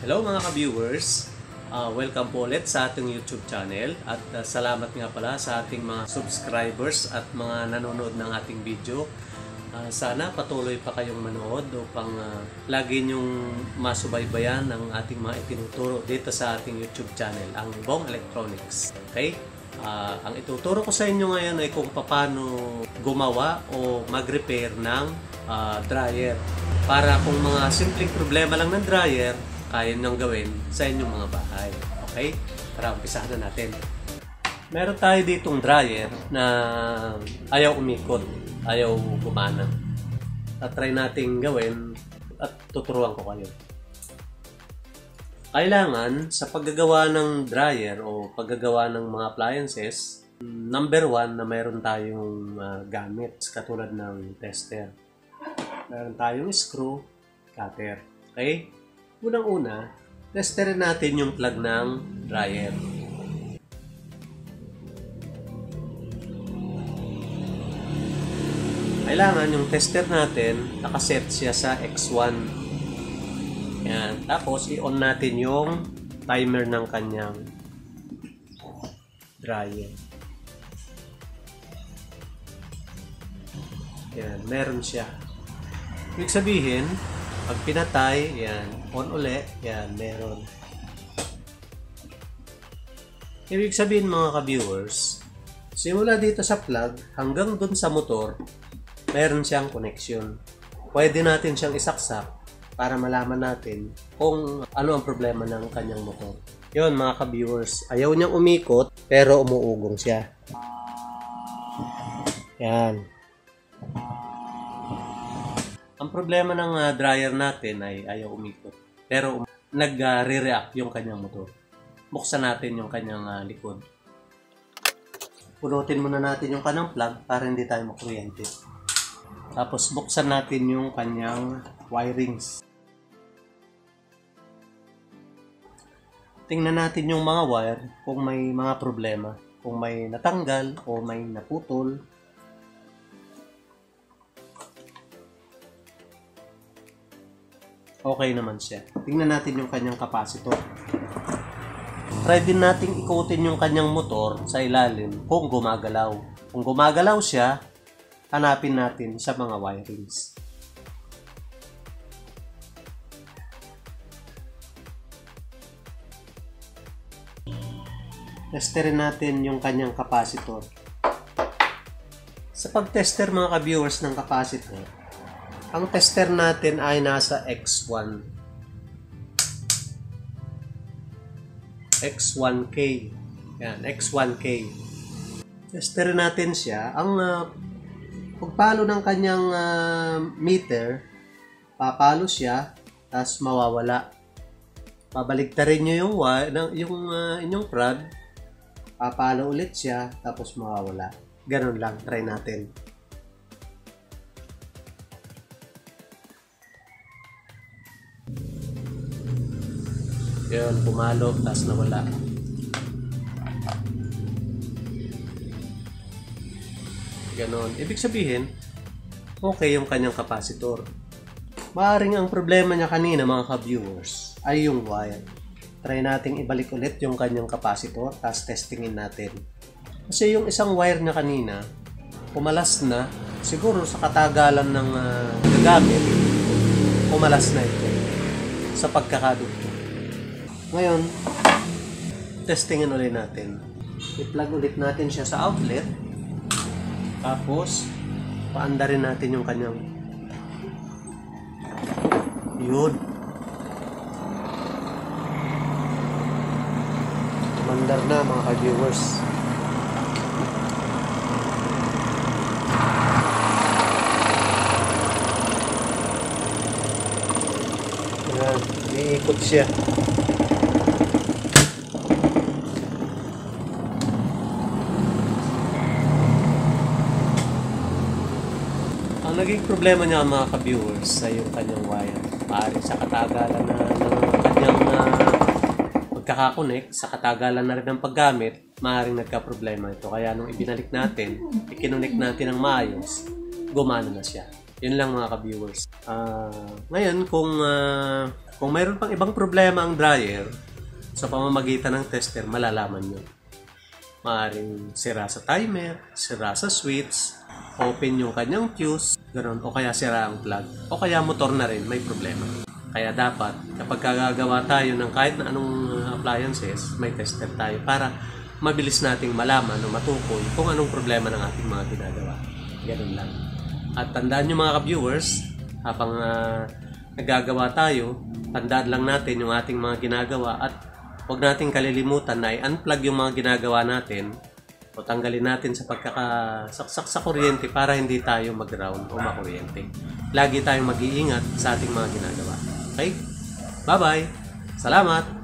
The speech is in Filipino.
Hello mga ka-viewers! Ah, welcome po ulit sa ating YouTube channel at ah, salamat nga pala sa ating mga subscribers at mga nanonood ng ating video. Ah, sana patuloy pa kayong manood upang ah, lagi niyong masubaybayan ang ating mga itinuturo dito sa ating YouTube channel, ang Bong Electronics. Okay? Ah, ang ituturo ko sa inyo ngayon ay kung paano gumawa o mag-repair ng ah, dryer. Para kung mga simpleng problema lang ng dryer, kaya niyong gawin sa inyong mga bahay. Okay? Tara, umpisahan na natin. Meron tayo ditong dryer na ayaw umikot, ayaw gumana. At try nating gawin at tuturuan ko kayo. Kailangan sa paggagawa ng dryer o paggagawa ng mga appliances, number one na meron tayong ah, gamit katulad ng tester. Meron tayong screw, cutter. Okay? Unang-una, testerin natin yung plug ng dryer. Kailangan yung tester natin, nakaset siya sa X1. Yan. Tapos, i-on natin yung timer ng kanyang dryer. Yan, meron siya. Ibig sabihin, pag pinatay, yan, on uli, yan, meron. Ibig sabihin mga ka-viewers, simula dito sa plug hanggang dun sa motor, meron siyang connection. Pwede natin siyang isaksak para malaman natin kung ano ang problema ng kanyang motor. Yun mga ka-viewers, ayaw niyang umikot pero umuugong siya. Yan. Ang problema ng ah, dryer natin ay ayaw umikot. Pero um, nag-re-react yung kanyang motor. Buksan natin yung kanyang ah, likod. Punutin muna natin yung kanyang plug para hindi tayo makuryente. Tapos buksan natin yung kanyang wirings. Tingnan natin yung mga wire kung may mga problema. Kung may natanggal o may naputol okay naman siya. Tingnan natin yung kanyang capacitor. Try din nating ikutin yung kanyang motor sa ilalim kung gumagalaw. Kung gumagalaw siya, hanapin natin sa mga wirings. Testerin natin yung kanyang capacitor. Sa pag-tester mga ka-viewers ng capacitor, ang tester natin ay nasa X1. X1K. Yan, X1K. Tester natin siya. Ang uh, pagpalo ng kanyang ah, meter, papalo siya, tapos mawawala. Pabaligtarin nyo yung, yung ah, inyong prod, papalo ulit siya, tapos mawawala. Ganun lang, try natin. Yun, pumalo, tapos nawala. Ganon. Ibig sabihin, okay yung kanyang kapasitor. Maaring ang problema niya kanina mga ka-viewers ay yung wire. Try nating ibalik ulit yung kanyang kapasitor, tapos testingin natin. Kasi yung isang wire niya kanina, pumalas na, siguro sa katagalan ng ah, gagamit, pumalas na ito sa pagkakadugtong. Ngayon, testingin ulit natin. I-plug ulit natin siya sa outlet. Tapos, paandarin natin yung kanyang yun. Umandar na mga ka-viewers. Ayan, iikot siya. Naging problema niya mga ka-viewers sa yung kanyang wire. Maaari sa katagalan na ng kanyang na pagkakakonek, sa katagalan na rin ng paggamit, maaaring nagka-problema ito. Kaya nung ibinalik natin, ikinunik natin ng maayos, gumana na siya. Yun lang mga ka-viewers. Ah, ngayon, kung, ah, kung mayroon pang ibang problema ang dryer, sa pamamagitan ng tester, malalaman nyo. Maaring sira sa timer, sira sa switch, open yung kanyang fuse, ganun, o kaya sira ang plug, o kaya motor na rin, may problema. Kaya dapat, kapag gagawa tayo ng kahit na anong uh, appliances, may tester tayo para mabilis nating malaman o matukoy kung anong problema ng ating mga ginagawa. Ganun lang. At tandaan nyo mga ka-viewers, habang uh, nagagawa tayo, tandaan lang natin yung ating mga ginagawa at huwag nating kalilimutan na i-unplug yung mga ginagawa natin o tanggalin natin sa pagkakasaksak sa kuryente para hindi tayo mag-ground o makuryente. Lagi tayong mag-iingat sa ating mga ginagawa. Okay? Bye-bye! Salamat!